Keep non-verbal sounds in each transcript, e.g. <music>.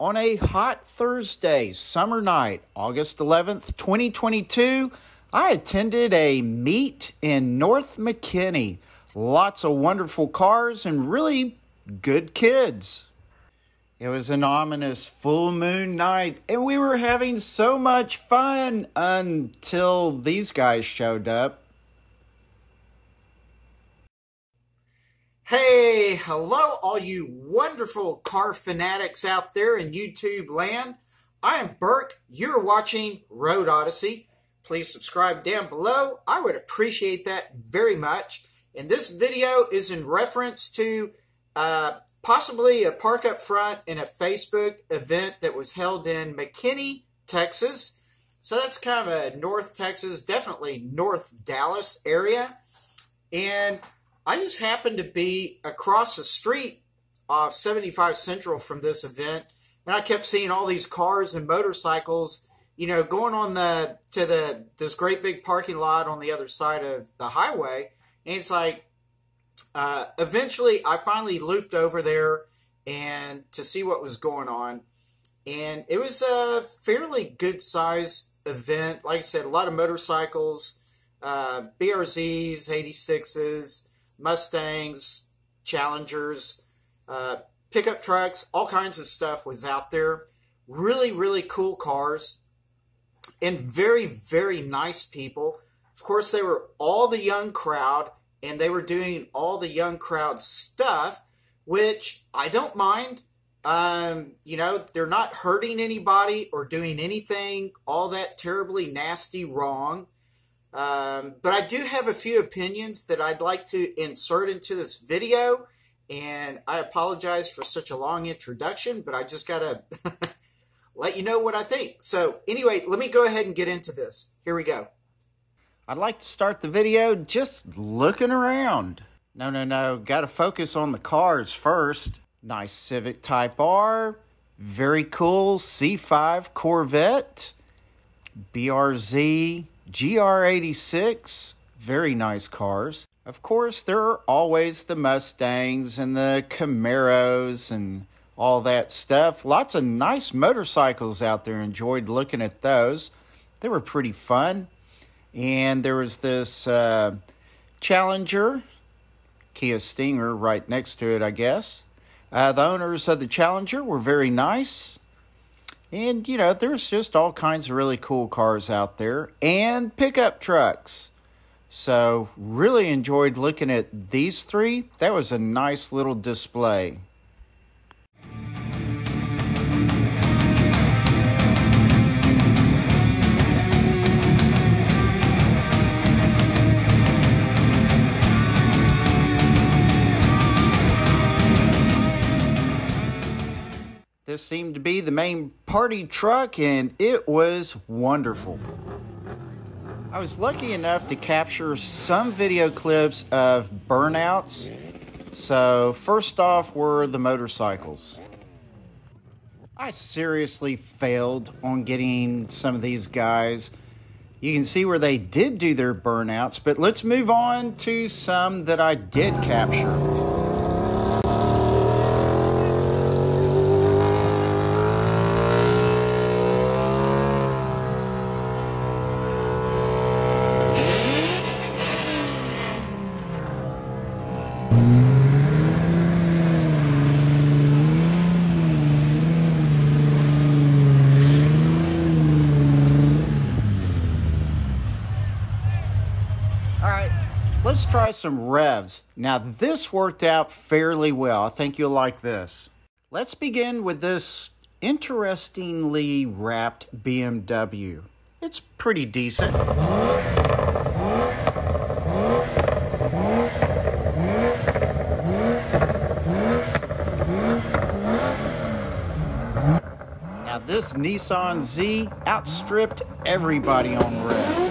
on a hot Thursday, summer night, August 11th, 2022, I attended a meet in North McKinney. Lots of wonderful cars and really good kids. It was an ominous full moon night, and we were having so much fun until these guys showed up. Hey, hello, all you wonderful car fanatics out there in YouTube land. I am Burke. You're watching Road Odyssey. Please subscribe down below. I would appreciate that very much. And this video is in reference to uh, possibly a park up front in a Facebook event that was held in McKinney, Texas. So that's kind of a North Texas, definitely North Dallas area. And I just happened to be across the street off 75 Central from this event, and I kept seeing all these cars and motorcycles, you know, going on the to the this great big parking lot on the other side of the highway, and it's like, uh, eventually, I finally looped over there and to see what was going on, and it was a fairly good sized event. Like I said, a lot of motorcycles, uh, BRZs, 86s Mustangs, Challengers, uh, pickup trucks, all kinds of stuff was out there. Really, really cool cars and very, very nice people. Of course, they were all the young crowd and they were doing all the young crowd stuff, which I don't mind. Um, you know, they're not hurting anybody or doing anything all that terribly nasty wrong. Um, but I do have a few opinions that I'd like to insert into this video. And I apologize for such a long introduction, but I just got to <laughs> let you know what I think. So, anyway, let me go ahead and get into this. Here we go. I'd like to start the video just looking around. No, no, no. Got to focus on the cars first. Nice Civic Type R. Very cool C5 Corvette. BRZ GR86, very nice cars. Of course, there are always the Mustangs and the Camaros and all that stuff. Lots of nice motorcycles out there. Enjoyed looking at those. They were pretty fun. And there was this uh, Challenger, Kia Stinger, right next to it, I guess. Uh, the owners of the Challenger were very nice. And, you know, there's just all kinds of really cool cars out there and pickup trucks. So, really enjoyed looking at these three. That was a nice little display. This seemed to be the main party truck, and it was wonderful. I was lucky enough to capture some video clips of burnouts. So, first off were the motorcycles. I seriously failed on getting some of these guys. You can see where they did do their burnouts, but let's move on to some that I did capture. Try some revs. Now, this worked out fairly well. I think you'll like this. Let's begin with this interestingly wrapped BMW. It's pretty decent. Now, this Nissan Z outstripped everybody on revs.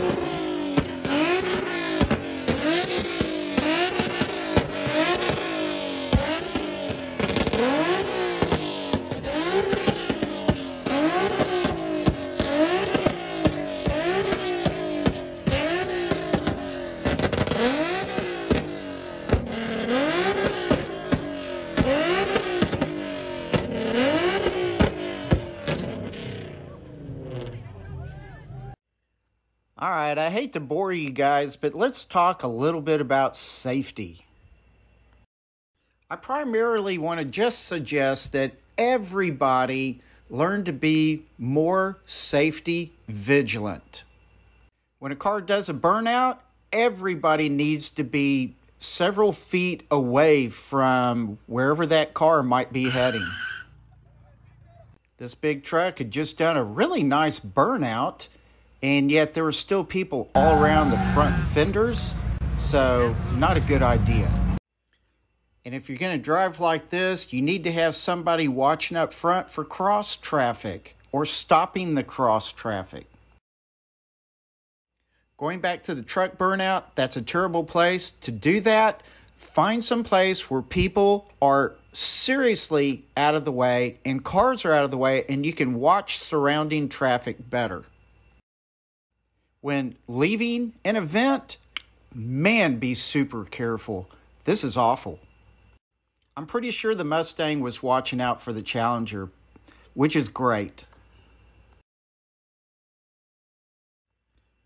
All right, I hate to bore you guys, but let's talk a little bit about safety. I primarily want to just suggest that everybody learn to be more safety vigilant. When a car does a burnout, everybody needs to be several feet away from wherever that car might be heading. <laughs> This big truck had just done a really nice burnout and yet there were still people all around the front fenders, so not a good idea. And if you're going to drive like this, you need to have somebody watching up front for cross traffic or stopping the cross traffic. Going back to the truck burnout, that's a terrible place. To do that, find some place where people are seriously out of the way and cars are out of the way and you can watch surrounding traffic better when leaving an event, man, be super careful. This is awful. I'm pretty sure the Mustang was watching out for the Challenger, which is great.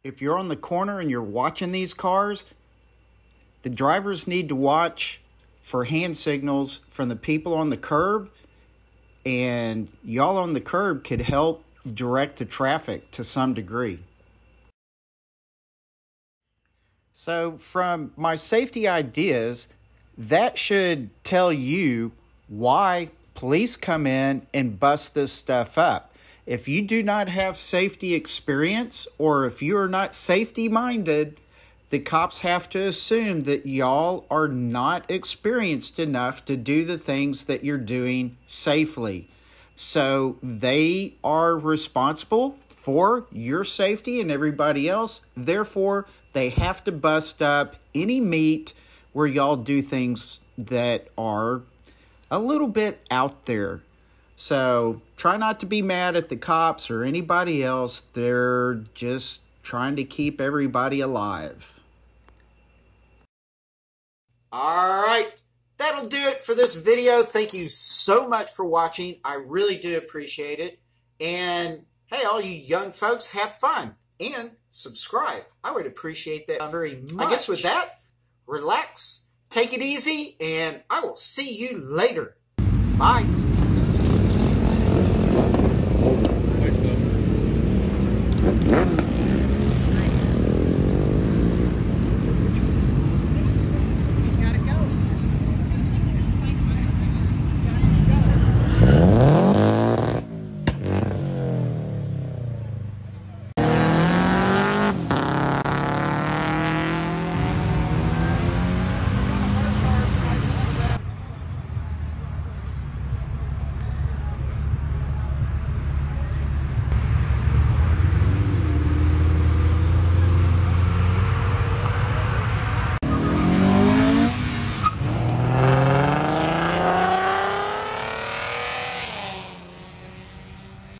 If you're on the corner and you're watching these cars, the drivers need to watch for hand signals from the people on the curb, and y'all on the curb could help direct the traffic to some degree. So, from my safety ideas, that should tell you why police come in and bust this stuff up. If you do not have safety experience or if you are not safety minded, the cops have to assume that y'all are not experienced enough to do the things that you're doing safely. So they are responsible for your safety and everybody else. Therefore, they have to bust up any meet where y'all do things that are a little bit out there. So try not to be mad at the cops or anybody else. They're just trying to keep everybody alive. All right. That'll do it for this video. Thank you so much for watching. I really do appreciate it. And hey, all you young folks, have fun and subscribe. I would appreciate that very much. I guess with that, relax, take it easy, and I will see you later. Bye.